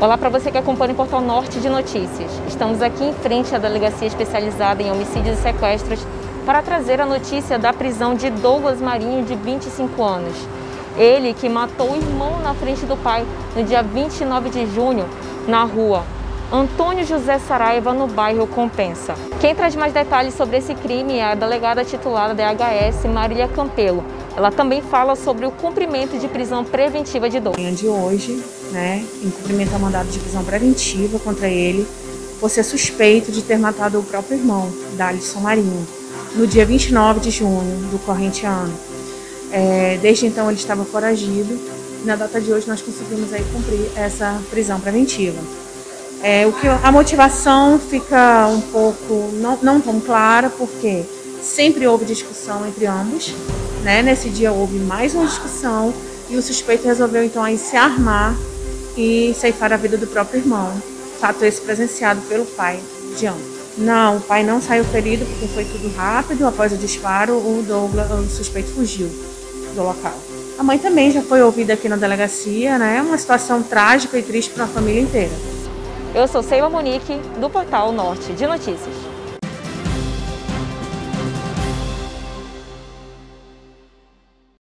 Olá para você que acompanha o Portal Norte de Notícias. Estamos aqui em frente à delegacia especializada em homicídios e sequestros para trazer a notícia da prisão de Douglas Marinho, de 25 anos. Ele que matou o irmão na frente do pai no dia 29 de junho, na rua Antônio José Saraiva, no bairro Compensa. Quem traz mais detalhes sobre esse crime é a delegada titular da DHS, Marília Campelo. Ela também fala sobre o cumprimento de prisão preventiva de Douglas. de hoje, né, em cumprimento ao mandado de prisão preventiva contra ele, por ser suspeito de ter matado o próprio irmão, Dalisson Marinho, no dia 29 de junho do corrente ano. É, desde então ele estava foragido e na data de hoje nós conseguimos aí cumprir essa prisão preventiva. É, o que, a motivação fica um pouco não, não tão clara, porque sempre houve discussão entre ambos. Né? Nesse dia houve mais uma discussão e o suspeito resolveu então aí se armar e ceifar a vida do próprio irmão. Fato esse presenciado pelo pai de ambos. Não, o pai não saiu ferido porque foi tudo rápido. Após o disparo, o Douglas, o suspeito fugiu do local. A mãe também já foi ouvida aqui na delegacia, né? Uma situação trágica e triste para a família inteira. Eu sou Seima Monique, do portal Norte de Notícias.